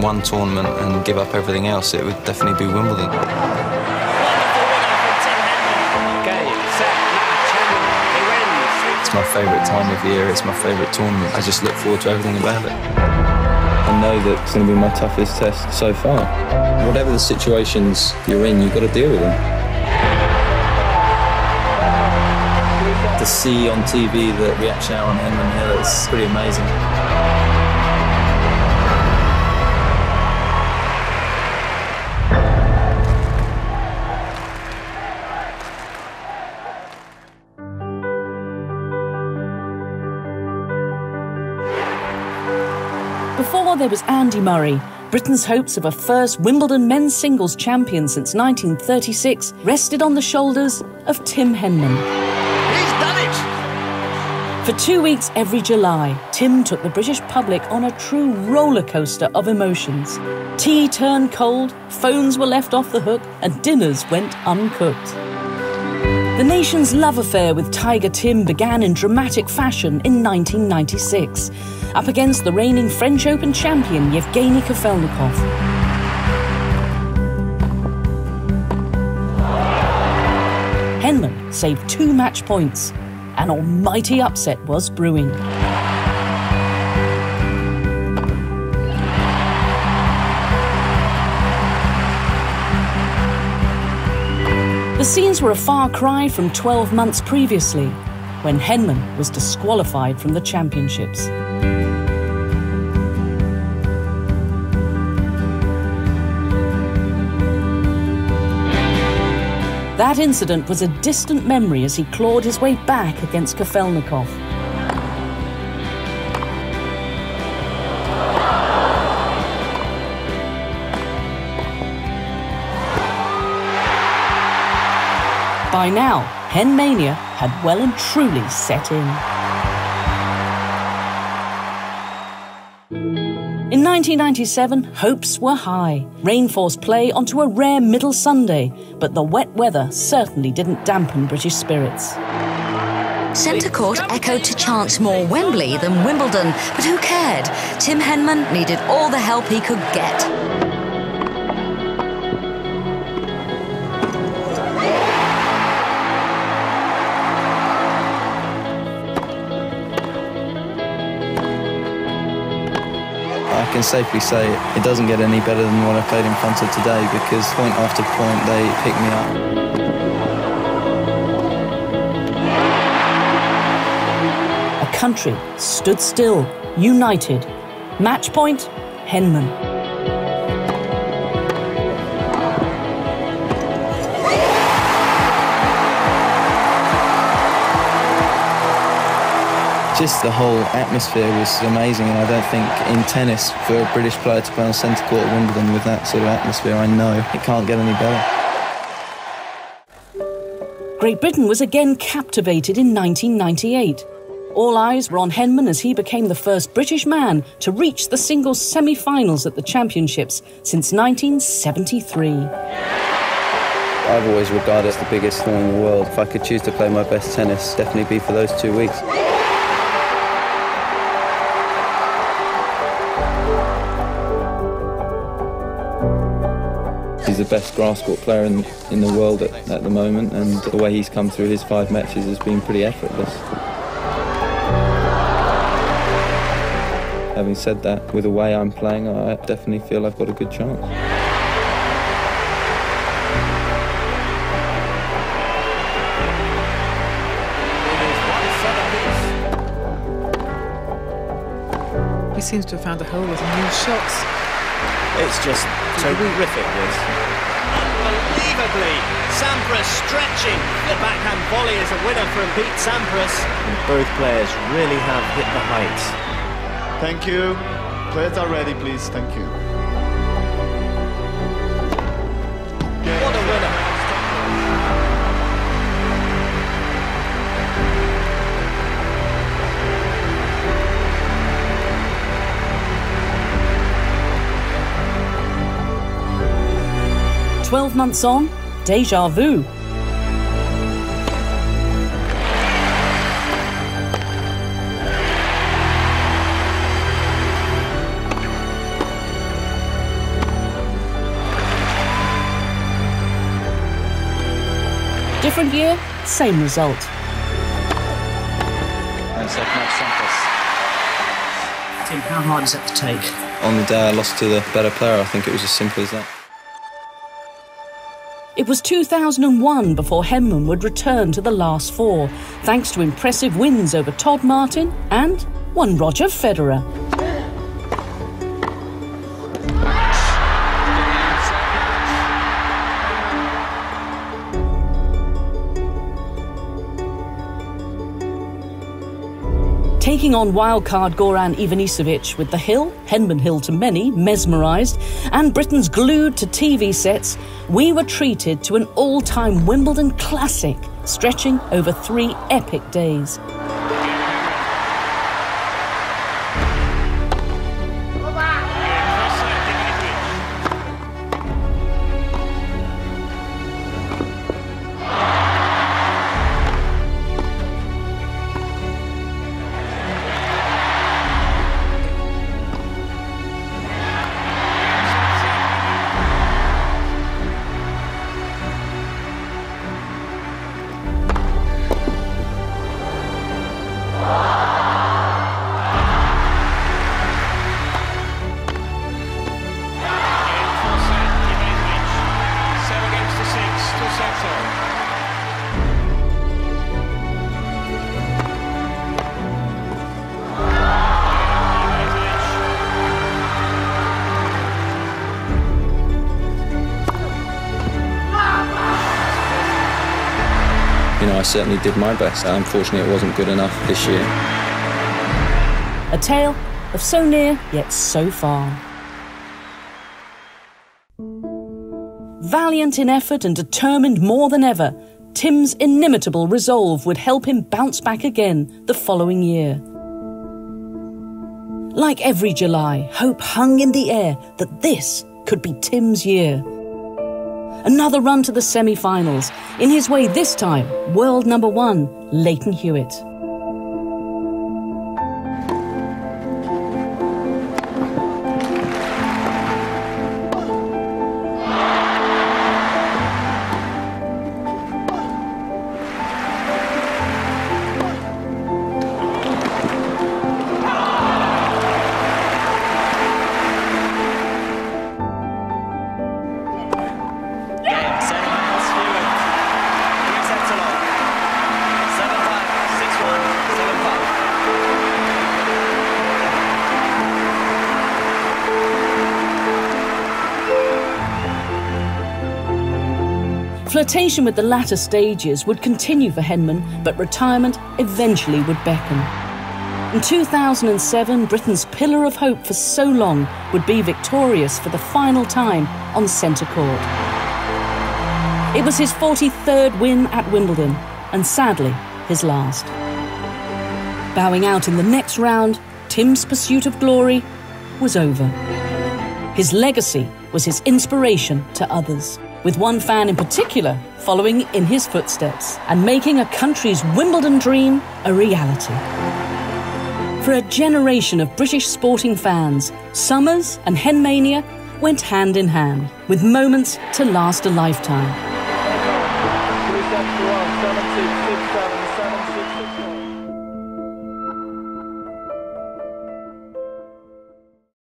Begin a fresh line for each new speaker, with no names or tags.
one tournament and give up everything else, it would definitely be Wimbledon. It's my favourite time of year, it's my favourite tournament. I just look forward to everything about it. I know that it's going to be my toughest test so far. Whatever the situations you're in, you've got to deal with them. To see on TV the reaction on Henman Hill is pretty amazing.
There was Andy Murray, Britain's hopes of a first Wimbledon men's singles champion since 1936 rested on the shoulders of Tim Henman.
He's done it!
For two weeks every July, Tim took the British public on a true roller coaster of emotions. Tea turned cold, phones were left off the hook, and dinners went uncooked. The nation's love affair with Tiger Tim began in dramatic fashion in 1996, up against the reigning French Open champion Yevgeny Kafelnikov. Henman saved two match points. An almighty upset was brewing. The scenes were a far cry from 12 months previously, when Henman was disqualified from the championships. That incident was a distant memory as he clawed his way back against Kafelnikov. By now, Henmania had well and truly set in. In 1997, hopes were high. Rain forced play onto a rare middle Sunday, but the wet weather certainly didn't dampen British spirits.
Centre court echoed to chants more Wembley than Wimbledon, but who cared? Tim Henman needed all the help he could get.
Can safely say it doesn't get any better than what I played in front of today because point after point they pick me up.
A country stood still, united. Match point, Henman.
Just the whole atmosphere was amazing, and I don't think in tennis for a British player to play on centre court at Wimbledon with that sort of atmosphere, I know it can't get any better.
Great Britain was again captivated in 1998. All eyes were on Henman as he became the first British man to reach the singles semi finals at the championships since 1973.
I've always regarded as the biggest thing in the world. If I could choose to play my best tennis, definitely be for those two weeks. The best grass court player in, in the world at, at the moment, and the way he's come through his five matches has been pretty effortless. Having said that, with the way I'm playing, I definitely feel I've got a good chance.
He seems to have found a hole with some new shots.
It's just terrific, this.
Unbelievably, Sampras stretching. The backhand volley is a winner from Pete Sampras.
And both players really have hit the heights.
Thank you. Players are ready, please. Thank you.
12 months on, deja vu. Different year, same result.
Tim, how hard is that to take?
On the day I lost to the better player, I think it was as simple as that.
It was 2001 before Henman would return to the last four, thanks to impressive wins over Todd Martin and one Roger Federer. Taking on wildcard Goran Ivanisevic with the hill, Henman Hill to many, mesmerised, and Britain's glued to TV sets, we were treated to an all time Wimbledon classic stretching over three epic days.
I certainly did my best. Unfortunately, it wasn't good enough this year.
A tale of so near yet so far. Valiant in effort and determined more than ever, Tim's inimitable resolve would help him bounce back again the following year. Like every July, hope hung in the air that this could be Tim's year. Another run to the semi finals. In his way this time, world number one, Lleyton Hewitt. Flirtation with the latter stages would continue for Henman, but retirement eventually would beckon. In 2007, Britain's pillar of hope for so long would be victorious for the final time on centre court. It was his 43rd win at Wimbledon, and sadly, his last. Bowing out in the next round, Tim's pursuit of glory was over. His legacy was his inspiration to others with one fan in particular following in his footsteps and making a country's Wimbledon dream a reality. For a generation of British sporting fans, Summers and Henmania went hand in hand, with moments to last a lifetime.